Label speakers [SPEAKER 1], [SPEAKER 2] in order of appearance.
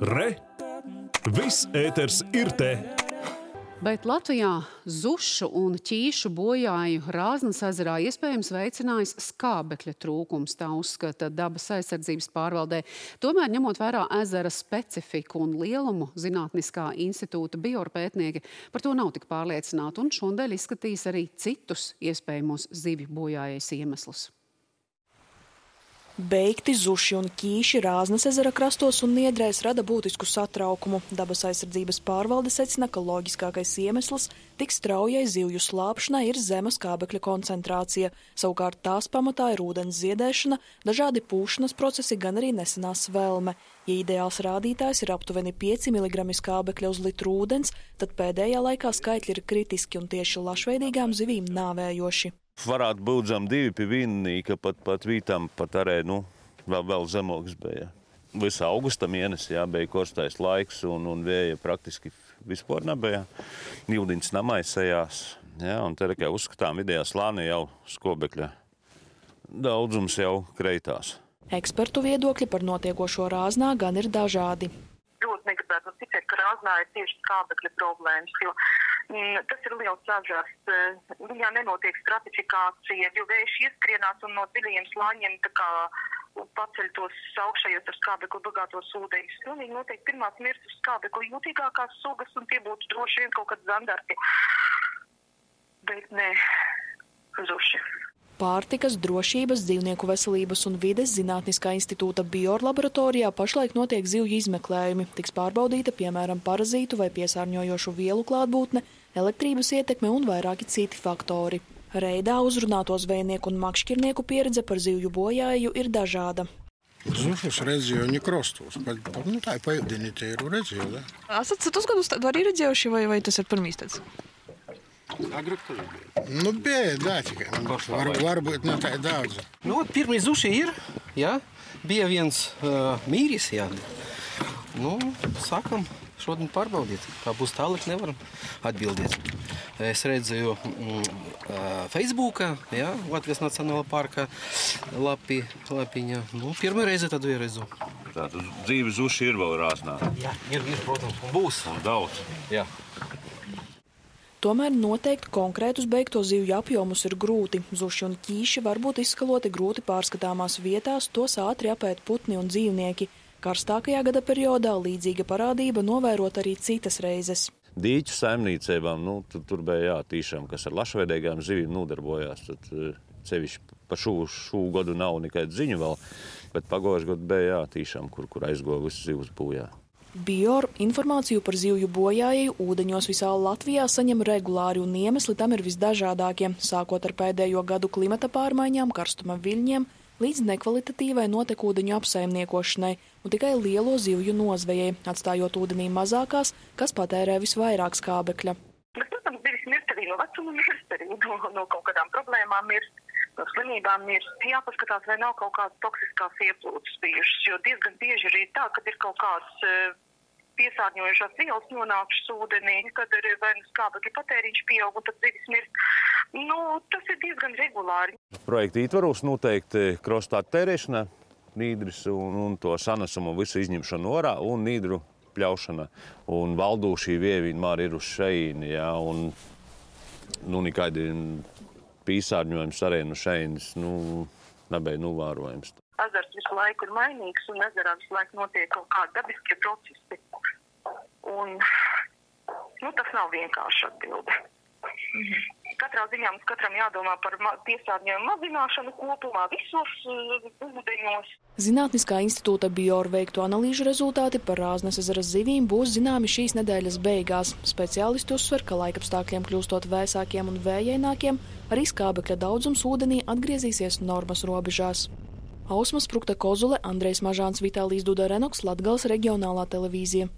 [SPEAKER 1] Re! Viss ēters ir te!
[SPEAKER 2] Bet Latvijā zušu un ķīšu bojāju Rāznas ezerā iespējams veicinājis skābekļa trūkums, tā uzskata dabas aizsardzības pārvaldē. Tomēr, ņemot vērā ezera specifiku un lielumu, Zinātniskā institūta biorpētnieki par to nav tik pārliecināti un šodien izskatīs arī citus iespējamos zivju bojājais iemeslus.
[SPEAKER 3] Beigti zuši un ķīši Rāznas ezera krastos un niedrēs rada būtisku satraukumu. Dabas aizsardzības pārvalde secina, ka loģiskākais iemesls tik straujai zivju slāpšanai ir zema skābekļa koncentrācija. Savukārt tās pamatā ir ūdens ziedēšana, dažādi pūšanas procesi, gan arī nesenā svelme. Ja ideāls rādītājs ir aptuveni 5 mg skābekļa uz litru ūdens, tad pēdējā laikā skaitļi ir kritiski un tieši lašveidīgām zivīm nāvējoši
[SPEAKER 4] varētu būt zem divi pie vinnīka, pat, pat vītam pat arī, nu, vēl, vēl zemoks bija. Visā augusta mēnesī jā, bija korstais laiks un, un vēja praktiski vispār nebija. Jūdiņas namaisējās, jā, un te tikai uzskatām vidējā slānī jau skobekļa daudzums jau kreitās.
[SPEAKER 3] Ekspertu viedokļi par notiekošo rāznā gan ir dažādi.
[SPEAKER 5] Ļoti negribētu ticēt, ka rāznā ir tieši skābekļa problēmas, jo tas ir liels sažars. Eh, viņā nenotiek stratifikācija, jo vējš ieskrienās un no dziļajiem slāņiem paceļ tos augšējos ar skābekli bagātos ūdeņus. Pilnīgi noteikti pirmās mirst uz skābekli jūtīgākās sugas, un tie būtu droši vien kaut kādi zandarti. Bet nē, zuši.
[SPEAKER 3] Pārtikas, drošības, dzīvnieku veselības un vides Zinātniskā institūta biolaboratorijā pašlaik notiek zivju izmeklējumi. Tiks pārbaudīta, piemēram, parazītu vai piesārņojošu vielu klātbūtne, elektrības ietekme un vairāki citi faktori. Reidā uzrunāto zvejnieku un makšķirnieku pieredze par zivju bojāju ir dažāda.
[SPEAKER 6] Zufus redzēju, viņa krostos. Nu, tā ir paēdinīte, ir redzēju.
[SPEAKER 3] Esat citus gadus arī redzējuši, vai, vai tas ir pirmīs tāds?
[SPEAKER 6] Bija. Nu, bija, jā, tikai. Var, varbūt ne tā daudz.
[SPEAKER 7] Nu, pirmie zuši ir, jā. Bija viens uh, mīris, jā. Nu, sākam šodien pārbaudīt. Kā būs tālāk, nevaram atbildēt. Es redzēju mm, Facebookā, ja, Latvijas Nacionālā parka lapi, lapiņa. Nu, pirmā reize tad redzu.
[SPEAKER 4] Tātad dzīves zuši ir vēl rāsnā.
[SPEAKER 7] Jā, ir, ir protams, un būs.
[SPEAKER 4] Un daudz.
[SPEAKER 7] Jā.
[SPEAKER 3] Tomēr noteikt konkrētus beigto zivju apjomus ir grūti. Zuši un ķīši var būt izskaloti grūti pārskatāmās vietās, tos ātri apēt putni un dzīvnieki. Karstākajā gada periodā līdzīga parādība novērot arī citas reizes.
[SPEAKER 4] Dīķu saimniecībām, nu, tur, tur bija jā, tīšām, kas ar lašveidīgām zivīm nodarbojās. Tad, cevišķi par šo, šo gadu nav nekādu ziņu vēl, bet pagājušajā gadā bija jā, tīšām, kur, kur aizgoja visas zivs bojā.
[SPEAKER 3] Bior informāciju par zivju bojājēju ūdeņos visā Latvijā saņem regulāri un iemesli tam ir visdažādākie, sākot ar pēdējo gadu klimata pārmaiņām, karstuma viļņiem, līdz nekvalitatīvai notekūdeņu apsaimniekošanai un tikai lielo zivju nozvejai, atstājot ūdenī mazākās, kas patērē visvairāk skābekļa.
[SPEAKER 5] Bet, protams, divis mirst arī no vecuma, mirst arī no, no kaut kādām problēmām, mirst slimībām ir jāpaskatās, vai nav kaut kādas toksiskās ieplūdes bijušas. Jo diezgan bieži arī tā, ka ir kaut kādas uh, piesārņojušās vielas nonākušas ūdenī, kad ir vai nu skābekļa patēriņš pieaug un tad zivis mirst. Nu, tas ir diezgan regulāri.
[SPEAKER 4] Projekta ietvaros noteikti krostāta tērēšana, nīdris un, un to sanesumu visu izņemšanu orā un nīdru pļaušana. Un valdūšī vievi vienmēr ir uz šeini, ja, un nu, nekādi piesārņojums arī no šejienes nu, nebija novērojams.
[SPEAKER 5] Ezers visu laiku ir mainīgs, un ezerā visu laiku notiek kaut kādi dabiskie procesi. Un, nu, tas nav vienkārši atbildi. Mhm. Katrā ziņā mums katram jādomā par piesārņojumu mazināšanu kopumā visos uh, ūdeņos.
[SPEAKER 3] Zinātniskā institūta bioru veikto analīžu rezultāti par Rāznas ezera zivīm būs zināmi šīs nedēļas beigās. Speciālisti uzsver, ka laikapstākļiem kļūstot vēsākiem un vējainākiem, arī skābekļa daudzums ūdenī atgriezīsies normas robežās. Ausmas Sprukta Kozule, Andrejs Mažāns, Vitālijas Duda Renoks, Latgals reģionālā televīzija.